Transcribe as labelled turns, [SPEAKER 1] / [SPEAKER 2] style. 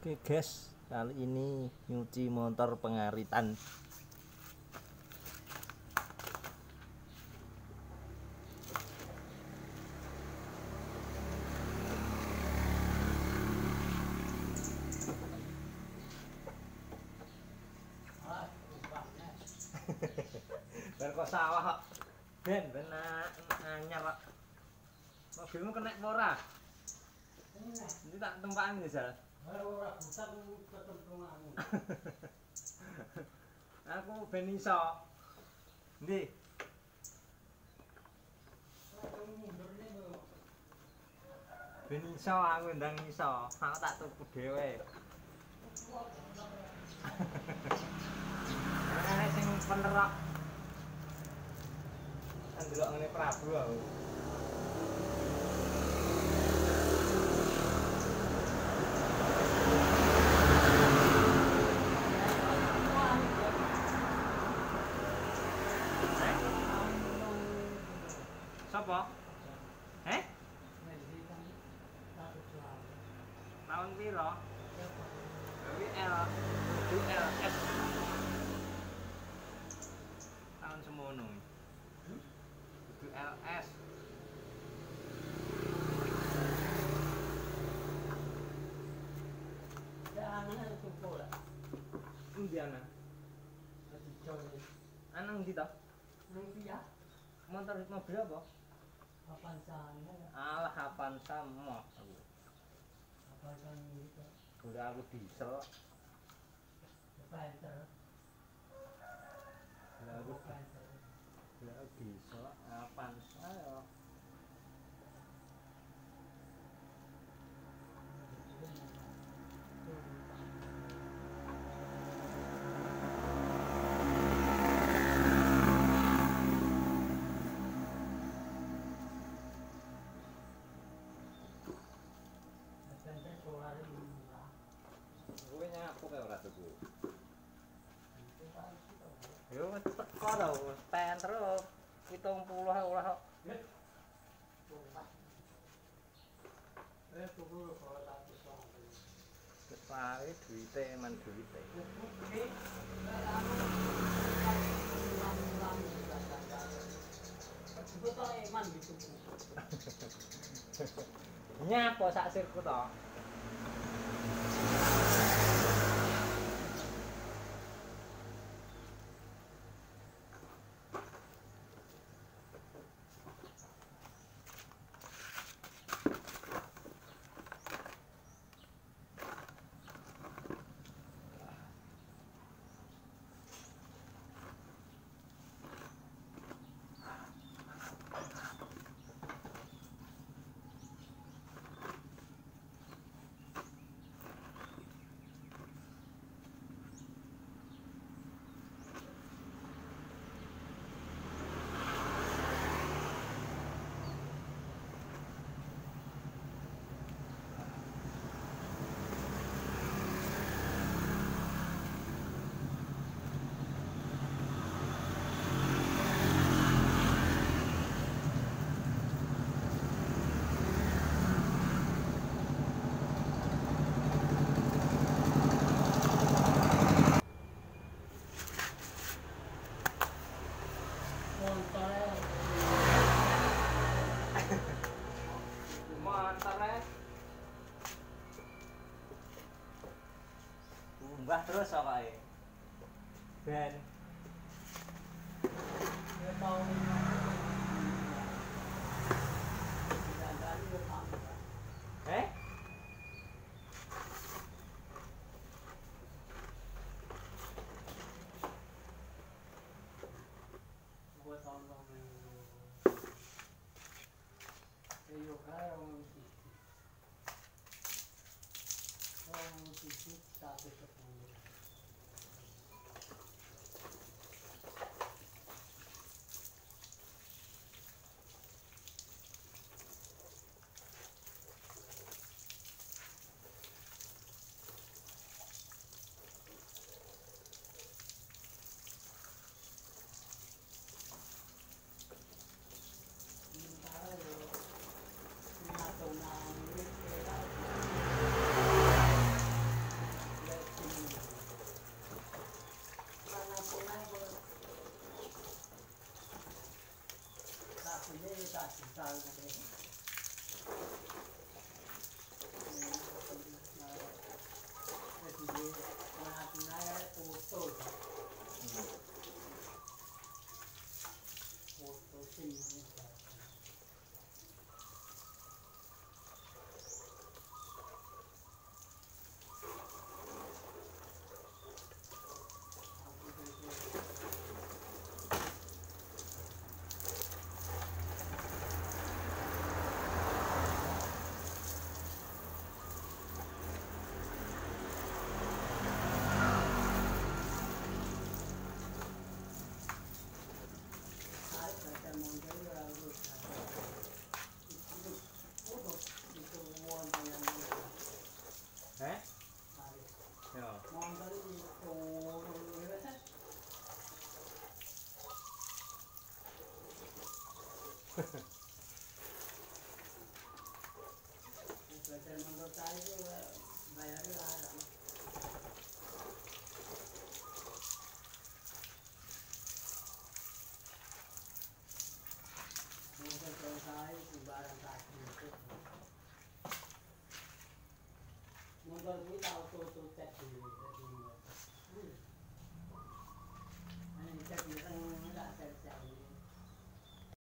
[SPEAKER 1] Oke guys, kali ini nyuci motor pengaritan. Ben kok sawah kok. Ben ben anyar kok. Mobilmu kena ora? Ini tak tempakan Aku ben iso. Ndi? Ben iso aku ndang iso. Aku tak tuku dhewe. Ana sing penerok. Ndelok ngene Prabu aku. Sapa? Eh? Tahun piro? WL WLS tahun semono WLS Endi ana? Ana endi to? Motor mobil apa? Avanza moh. Udah aku diesel. Udah aku udah aku diesel Avanza ya. yo teko to pen terus 70 ora kok Eh, tuku kok tak iso. Pari duwite, man duwite. Nyapa sak sirku to? Mbah terus pokoke. Ben eh
[SPEAKER 2] Tapos sa pulo. Senhor. Menurut saya itu eh, bayarnya